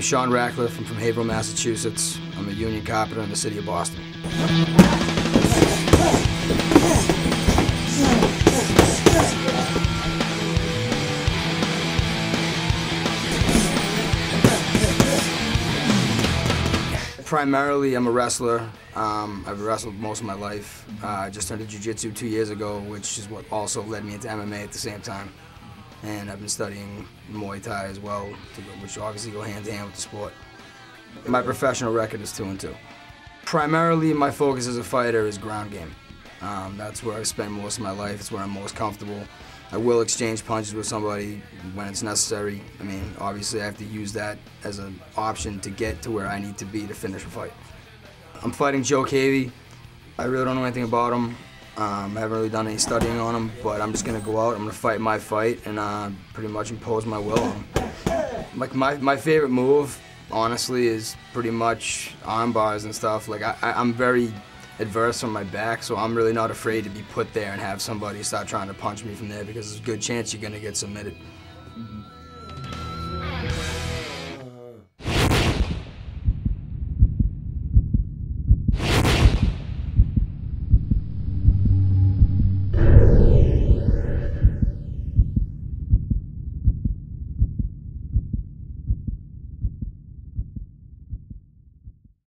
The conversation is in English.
is Sean Ratcliffe. I'm from Haverhill, Massachusetts. I'm a union carpenter in the city of Boston. Primarily, I'm a wrestler. Um, I've wrestled most of my life. Uh, I just started jiu-jitsu two years ago, which is what also led me into MMA at the same time. And I've been studying Muay Thai as well, which obviously go hand in hand with the sport. My professional record is two and two. Primarily, my focus as a fighter is ground game. Um, that's where I spend most of my life. It's where I'm most comfortable. I will exchange punches with somebody when it's necessary. I mean, obviously I have to use that as an option to get to where I need to be to finish a fight. I'm fighting Joe Kavey. I really don't know anything about him. Um, I haven't really done any studying on him, but I'm just gonna go out, I'm gonna fight my fight and uh, pretty much impose my will on. Like my, my favorite move, honestly, is pretty much arm bars and stuff. Like I, I, I'm very adverse on my back, so I'm really not afraid to be put there and have somebody start trying to punch me from there because there's a good chance you're to get submitted.